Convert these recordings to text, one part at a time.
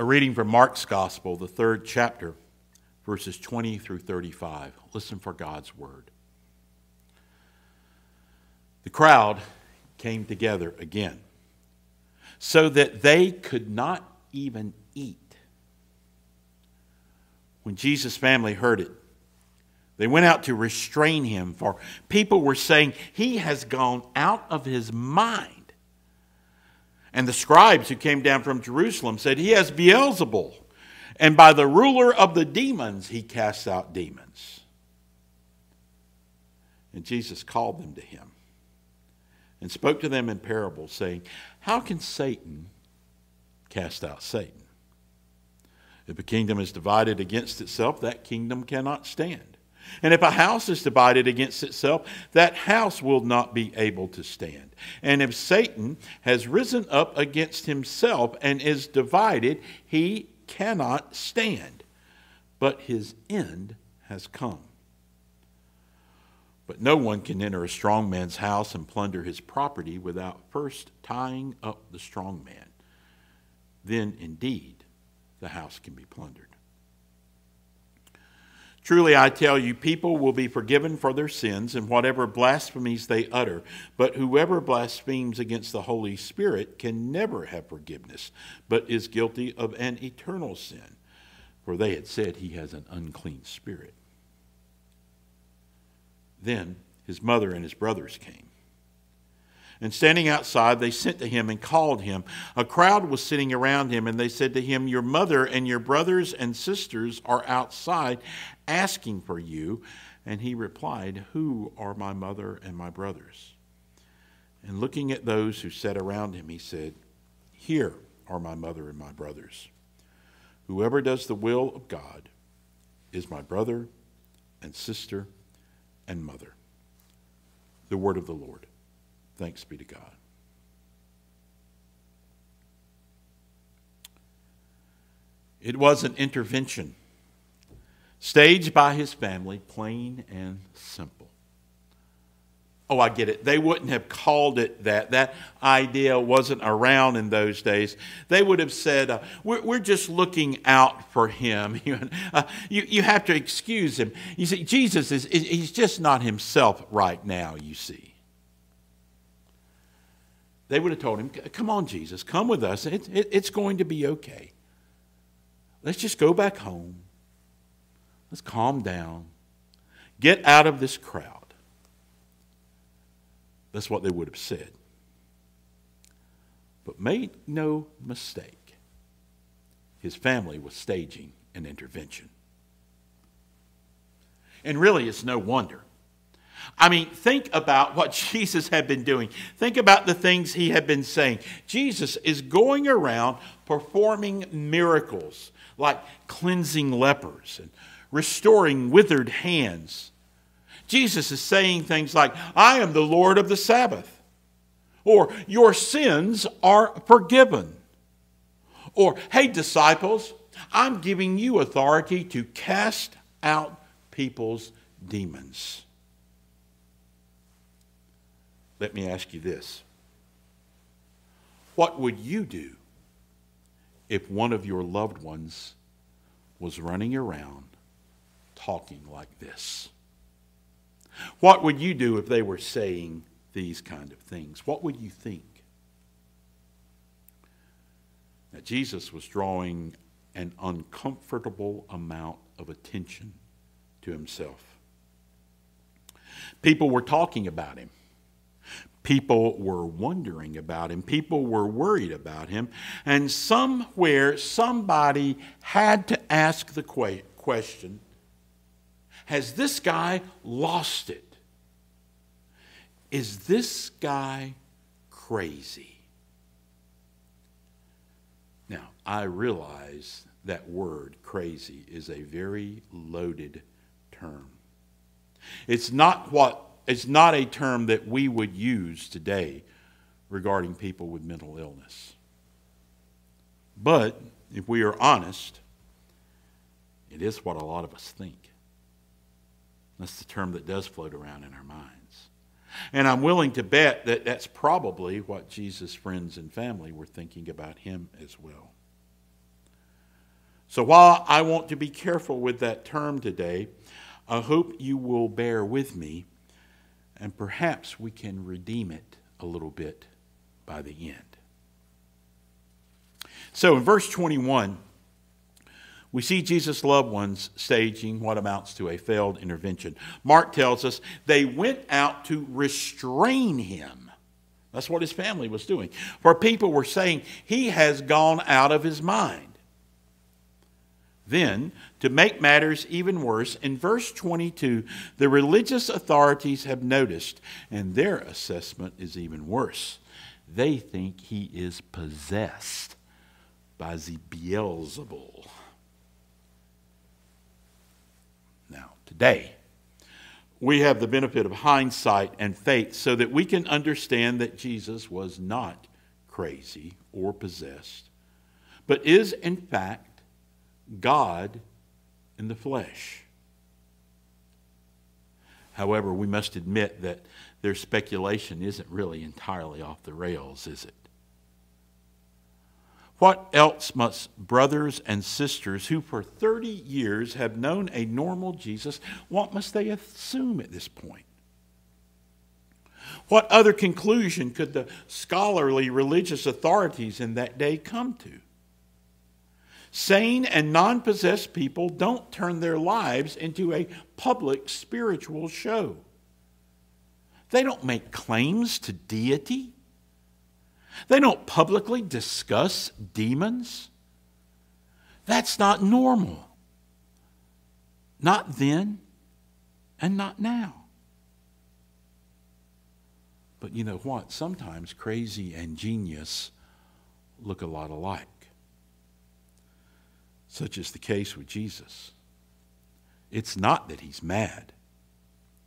A reading from Mark's Gospel, the third chapter, verses 20 through 35. Listen for God's word. The crowd came together again so that they could not even eat. When Jesus' family heard it, they went out to restrain him, for people were saying, He has gone out of his mind. And the scribes who came down from Jerusalem said, He has Beelzebul, and by the ruler of the demons he casts out demons. And Jesus called them to him and spoke to them in parables, saying, How can Satan cast out Satan? If a kingdom is divided against itself, that kingdom cannot stand. And if a house is divided against itself, that house will not be able to stand. And if Satan has risen up against himself and is divided, he cannot stand. But his end has come. But no one can enter a strong man's house and plunder his property without first tying up the strong man. Then indeed the house can be plundered. Truly, I tell you, people will be forgiven for their sins and whatever blasphemies they utter. But whoever blasphemes against the Holy Spirit can never have forgiveness, but is guilty of an eternal sin. For they had said he has an unclean spirit. Then his mother and his brothers came. And standing outside, they sent to him and called him. A crowd was sitting around him, and they said to him, Your mother and your brothers and sisters are outside asking for you. And he replied, Who are my mother and my brothers? And looking at those who sat around him, he said, Here are my mother and my brothers. Whoever does the will of God is my brother and sister and mother. The word of the Lord. Thanks be to God. It was an intervention staged by his family, plain and simple. Oh, I get it. They wouldn't have called it that. That idea wasn't around in those days. They would have said, uh, we're, we're, just looking out for him. uh, you, you have to excuse him. You see, Jesus is he's just not himself right now, you see. They would have told him, Come on, Jesus, come with us. It, it, it's going to be okay. Let's just go back home. Let's calm down. Get out of this crowd. That's what they would have said. But make no mistake, his family was staging an intervention. And really, it's no wonder I mean, think about what Jesus had been doing. Think about the things he had been saying. Jesus is going around performing miracles like cleansing lepers and restoring withered hands. Jesus is saying things like, I am the Lord of the Sabbath, or your sins are forgiven, or, hey, disciples, I'm giving you authority to cast out people's demons. Let me ask you this What would you do if one of your loved ones was running around talking like this? What would you do if they were saying these kind of things? What would you think? Now, Jesus was drawing an uncomfortable amount of attention to himself. People were talking about him. People were wondering about him. People were worried about him. And somewhere, somebody had to ask the question Has this guy lost it? Is this guy crazy? Now, I realize that word crazy is a very loaded term. It's not what it's not a term that we would use today regarding people with mental illness. But if we are honest, it is what a lot of us think. That's the term that does float around in our minds. And I'm willing to bet that that's probably what Jesus' friends and family were thinking about him as well. So while I want to be careful with that term today, I hope you will bear with me and perhaps we can redeem it a little bit by the end. So in verse 21, we see Jesus' loved ones staging what amounts to a failed intervention. Mark tells us they went out to restrain him. That's what his family was doing. For people were saying he has gone out of his mind. Then, to make matters even worse, in verse 22, the religious authorities have noticed, and their assessment is even worse. They think he is possessed by the Beelzebul. Now, today, we have the benefit of hindsight and faith so that we can understand that Jesus was not crazy or possessed, but is in fact God in the flesh. However, we must admit that their speculation isn't really entirely off the rails, is it? What else must brothers and sisters who for 30 years have known a normal Jesus, what must they assume at this point? What other conclusion could the scholarly religious authorities in that day come to? Sane and non possessed people don't turn their lives into a public spiritual show. They don't make claims to deity. They don't publicly discuss demons. That's not normal. Not then and not now. But you know what? Sometimes crazy and genius look a lot alike. Such is the case with Jesus. It's not that he's mad.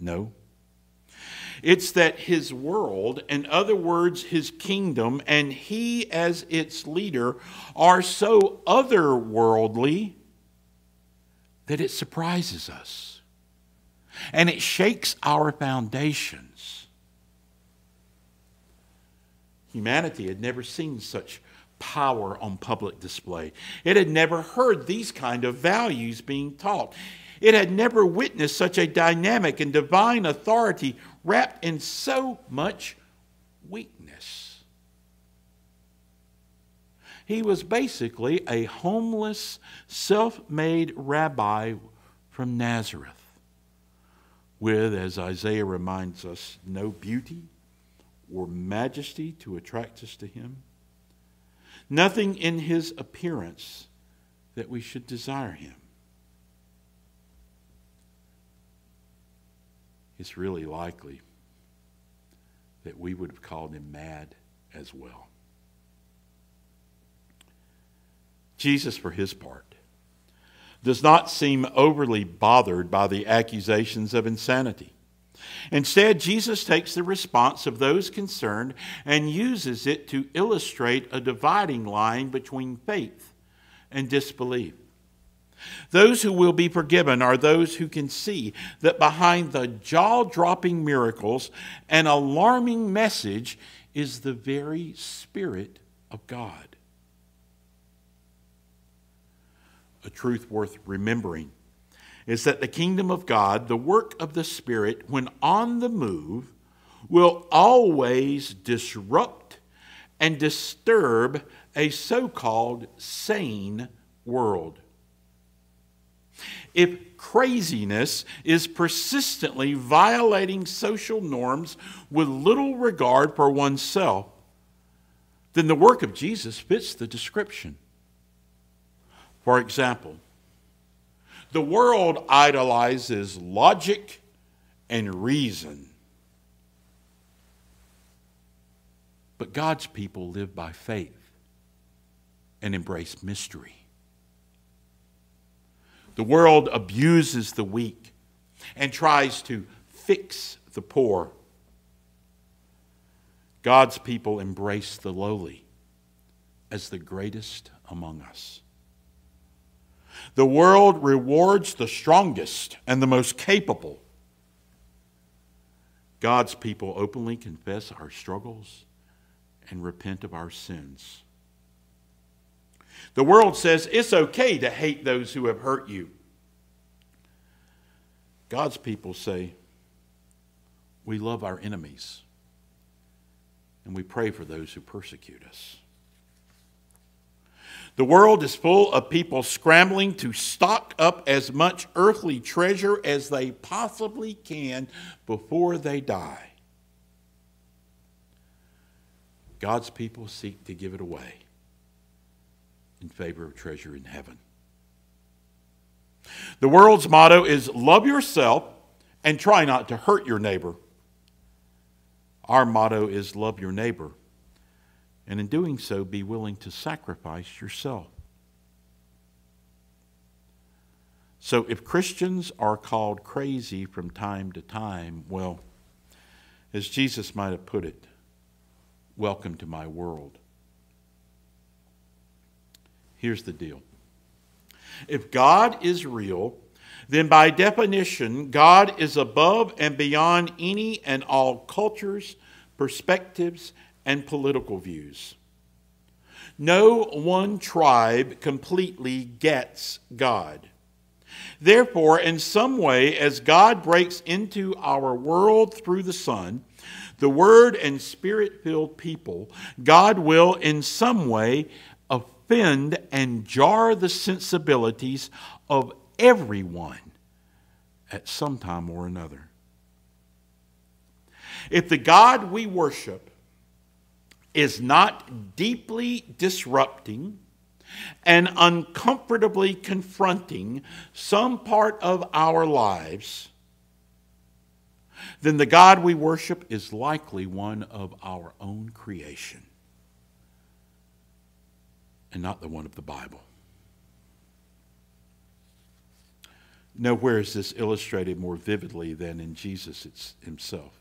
No, it's that his world, in other words, his kingdom, and he as its leader are so otherworldly that it surprises us. And it shakes our foundations. Humanity had never seen such power on public display. It had never heard these kind of values being taught. It had never witnessed such a dynamic and divine authority wrapped in so much weakness. He was basically a homeless, self made rabbi from Nazareth, with, as Isaiah reminds us, no beauty or majesty to attract us to him. Nothing in his appearance that we should desire him. it's really likely that we would have called him mad as well. Jesus, for his part, does not seem overly bothered by the accusations of insanity. Instead, Jesus takes the response of those concerned and uses it to illustrate a dividing line between faith and disbelief. Those who will be forgiven are those who can see that behind the jaw dropping miracles an alarming message is the very Spirit of God. A truth worth remembering is that the kingdom of God, the work of the Spirit, when on the move, will always disrupt and disturb a so called sane world. If craziness is persistently violating social norms with little regard for oneself, then the work of Jesus fits the description. For example, the world idolizes logic and reason. But God's people live by faith and embrace mystery. The world abuses the weak and tries to fix the poor. God's people embrace the lowly as the greatest among us. The world rewards the strongest and the most capable. God's people openly confess our struggles and repent of our sins. The world says it's okay to hate those who have hurt you. God's people say, we love our enemies and we pray for those who persecute us. The world is full of people scrambling to stock up as much earthly treasure as they possibly can before they die. God's people seek to give it away in favor of treasure in heaven. The world's motto is love yourself and try not to hurt your neighbor. Our motto is love your neighbor, and in doing so, be willing to sacrifice yourself. So, if Christians are called crazy from time to time, well, as Jesus might have put it, welcome to my world. Here's the deal if God is real, then by definition, God is above and beyond any and all cultures, perspectives, and political views. No one tribe completely gets God. Therefore, in some way, as God breaks into our world through the Son, the Word and Spirit filled people, God will in some way offend and jar the sensibilities of everyone at some time or another. If the God we worship is not deeply disrupting and uncomfortably confronting some part of our lives, then the God we worship is likely one of our own creation and not the one of the Bible. Nowhere is this illustrated more vividly than in Jesus himself.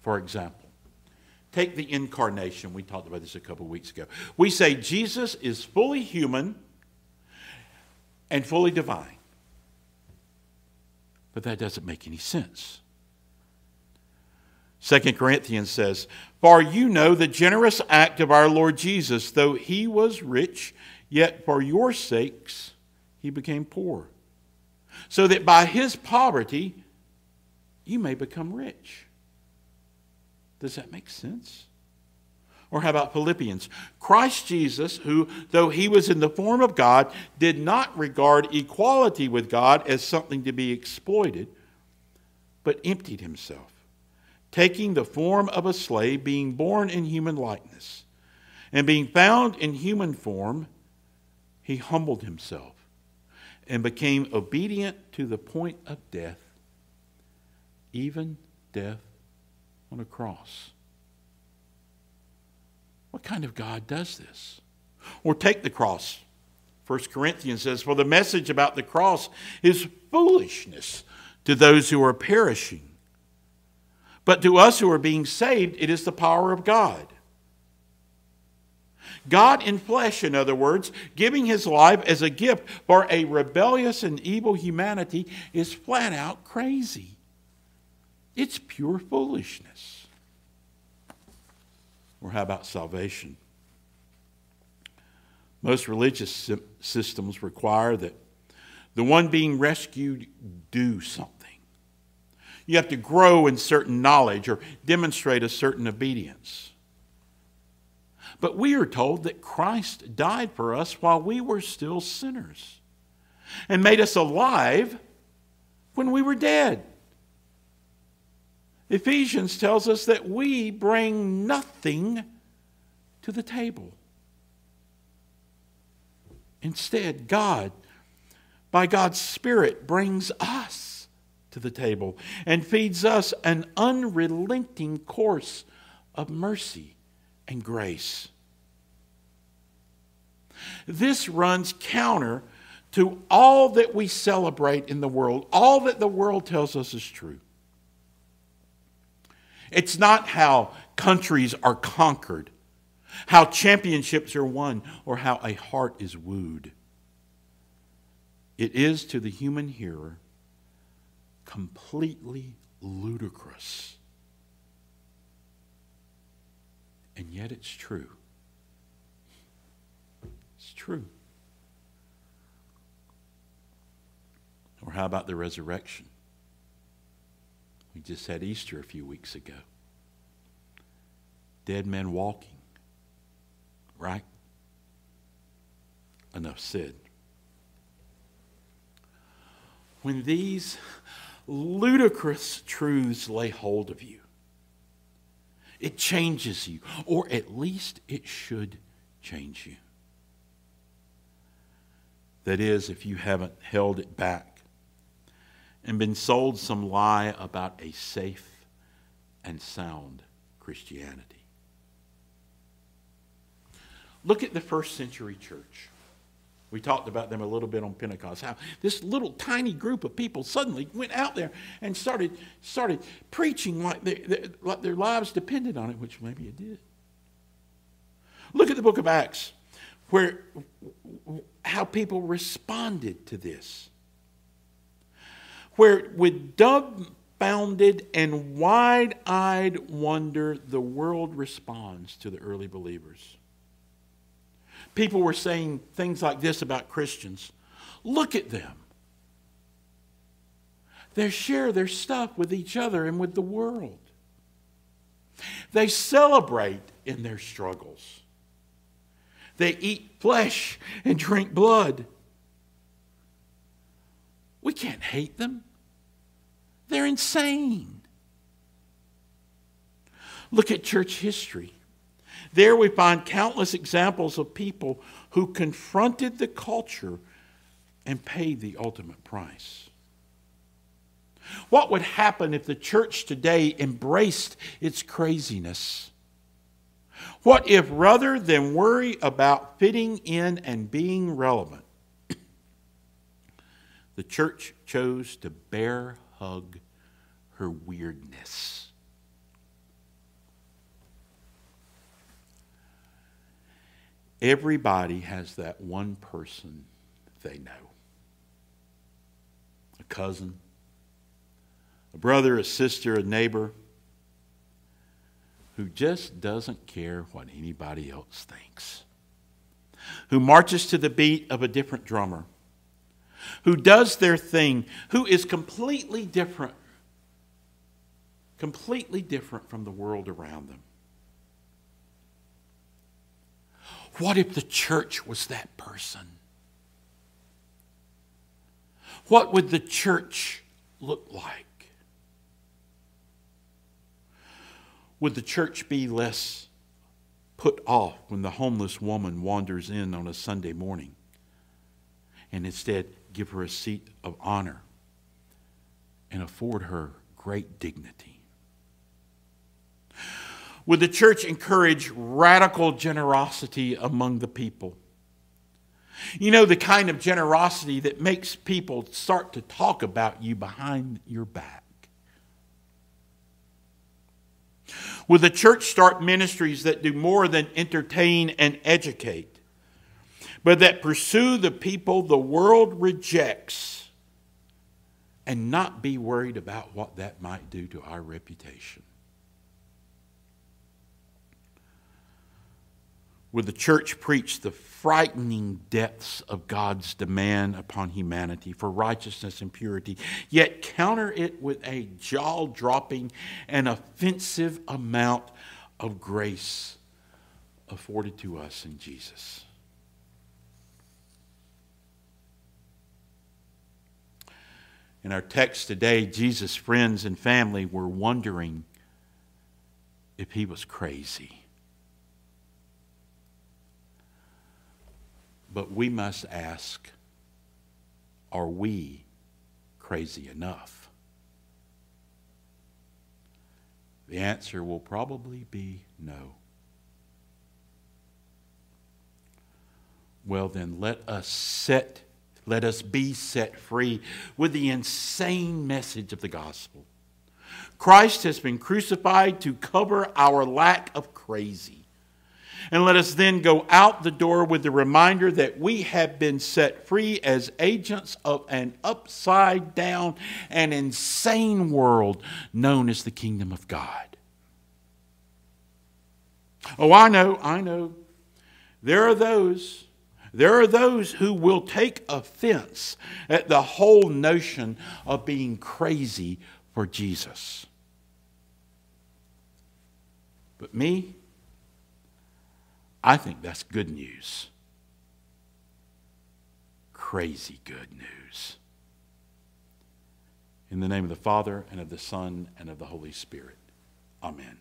For example, take the incarnation. We talked about this a couple weeks ago. We say Jesus is fully human and fully divine. But that doesn't make any sense. Second Corinthians says, For you know the generous act of our Lord Jesus, though he was rich, yet for your sakes he became poor so that by his poverty you may become rich. Does that make sense? Or how about Philippians? Christ Jesus, who, though he was in the form of God, did not regard equality with God as something to be exploited, but emptied himself, taking the form of a slave, being born in human likeness. And being found in human form, he humbled himself and became obedient to the point of death, even death on a cross. What kind of God does this? Or take the cross. 1 Corinthians says, For the message about the cross is foolishness to those who are perishing. But to us who are being saved, it is the power of God. God in flesh, in other words, giving his life as a gift for a rebellious and evil humanity is flat out crazy. It's pure foolishness. Or how about salvation? Most religious systems require that the one being rescued do something. You have to grow in certain knowledge or demonstrate a certain obedience. But we are told that Christ died for us while we were still sinners and made us alive when we were dead. Ephesians tells us that we bring nothing to the table. Instead, God, by God's Spirit, brings us to the table and feeds us an unrelenting course of mercy and grace. This runs counter to all that we celebrate in the world, all that the world tells us is true. It's not how countries are conquered, how championships are won, or how a heart is wooed. It is to the human hearer completely ludicrous and yet it's true. It's true. Or how about the resurrection? We just had Easter a few weeks ago. Dead men walking. Right? Enough said. When these ludicrous truths lay hold of you, it changes you, or at least it should change you. That is, if you haven't held it back and been sold some lie about a safe and sound Christianity. Look at the first century church. We talked about them a little bit on Pentecost. How this little tiny group of people suddenly went out there and started, started preaching like, they, like their lives depended on it, which maybe it did. Look at the book of Acts, where how people responded to this. Where with dumbfounded and wide-eyed wonder, the world responds to the early believers people were saying things like this about Christians. Look at them. They share their stuff with each other and with the world. They celebrate in their struggles. They eat flesh and drink blood. We can't hate them. They're insane. Look at church history. There we find countless examples of people who confronted the culture and paid the ultimate price. What would happen if the church today embraced its craziness? What if, rather than worry about fitting in and being relevant, the church chose to bear hug her weirdness? Everybody has that one person they know. A cousin, a brother, a sister, a neighbor who just doesn't care what anybody else thinks, who marches to the beat of a different drummer, who does their thing, who is completely different, completely different from the world around them. What if the church was that person? What would the church look like? Would the church be less put off when the homeless woman wanders in on a Sunday morning and instead give her a seat of honor and afford her great dignity? Would the church encourage radical generosity among the people? You know, the kind of generosity that makes people start to talk about you behind your back. Would the church start ministries that do more than entertain and educate, but that pursue the people the world rejects and not be worried about what that might do to our reputation? Would the church preach the frightening depths of God's demand upon humanity for righteousness and purity, yet counter it with a jaw dropping and offensive amount of grace afforded to us in Jesus? In our text today, Jesus' friends and family were wondering if he was crazy. But we must ask are we crazy enough? The answer will probably be no. Well, then let us set, let us be set free with the insane message of the gospel. Christ has been crucified to cover our lack of crazy. And let us then go out the door with the reminder that we have been set free as agents of an upside down and insane world known as the kingdom of God. Oh, I know, I know. There are those There are those who will take offense at the whole notion of being crazy for Jesus. But me, I think that's good news. Crazy good news. In the name of the Father, and of the Son, and of the Holy Spirit. Amen.